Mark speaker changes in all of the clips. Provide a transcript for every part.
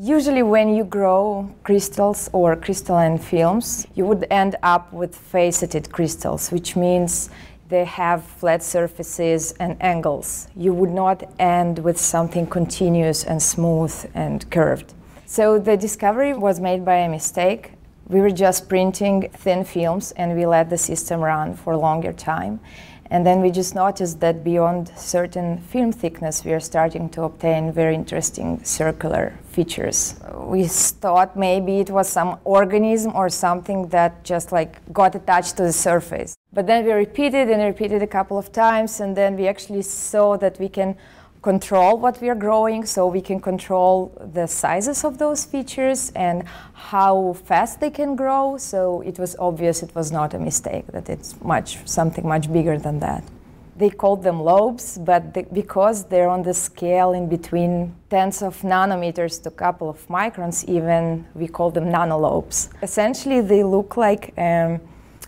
Speaker 1: Usually, when you grow crystals or crystalline films, you would end up with faceted crystals, which means they have flat surfaces and angles. You would not end with something continuous and smooth and curved. So the discovery was made by a mistake. We were just printing thin films and we let the system run for a longer time. And then we just noticed that beyond certain film thickness, we are starting to obtain very interesting circular features. We thought maybe it was some organism or something that just like got attached to the surface. But then we repeated and repeated a couple of times, and then we actually saw that we can control what we are growing, so we can control the sizes of those features and how fast they can grow. So it was obvious it was not a mistake, that it's much something much bigger than that. They called them lobes, but because they're on the scale in between tens of nanometers to a couple of microns, even we call them nanolobes. Essentially, they look like um,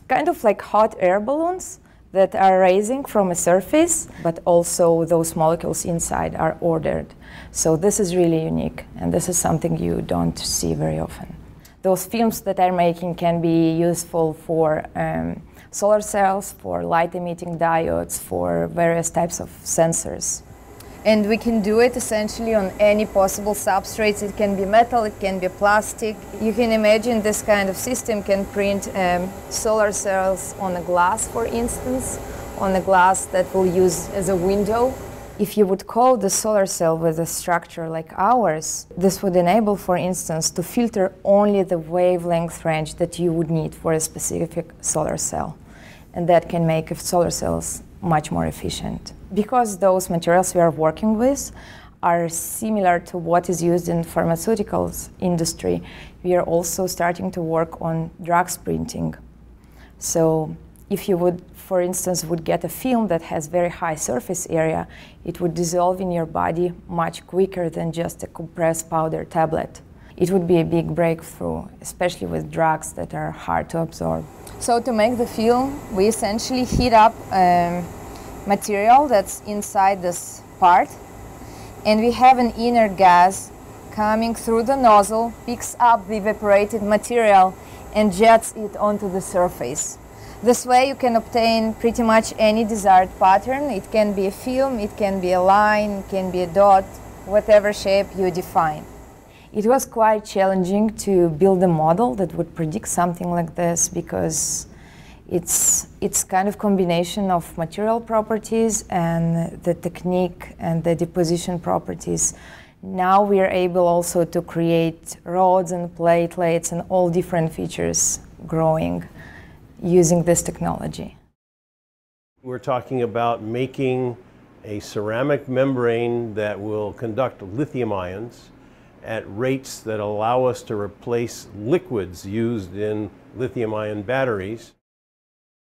Speaker 1: kind of like hot air balloons that are rising from a surface, but also those molecules inside are ordered. So this is really unique, and this is something you don't see very often. Those films that I'm making can be useful for um, solar cells, for light emitting diodes, for various types of sensors and we can do it essentially on any possible substrates. It can be metal, it can be plastic. You can imagine this kind of system can print um, solar cells on a glass, for instance, on a glass that we'll use as a window. If you would coat the solar cell with a structure like ours, this would enable, for instance, to filter only the wavelength range that you would need for a specific solar cell. And that can make solar cells much more efficient. Because those materials we are working with are similar to what is used in pharmaceuticals industry, we are also starting to work on drugs printing. So if you would, for instance, would get a film that has very high surface area, it would dissolve in your body much quicker than just a compressed powder tablet. It would be a big breakthrough, especially with drugs that are hard to absorb. So to make the film, we essentially heat up um, material that's inside this part and we have an inert gas coming through the nozzle, picks up the evaporated material and jets it onto the surface. This way you can obtain pretty much any desired pattern. It can be a film, it can be a line, it can be a dot, whatever shape you define. It was quite challenging to build a model that would predict something like this because it's, it's kind of combination of material properties and the technique and the deposition properties. Now we are able also to create rods and platelets and all different features growing using this technology.
Speaker 2: We're talking about making a ceramic membrane that will conduct lithium ions at rates that allow us to replace liquids used in lithium ion batteries.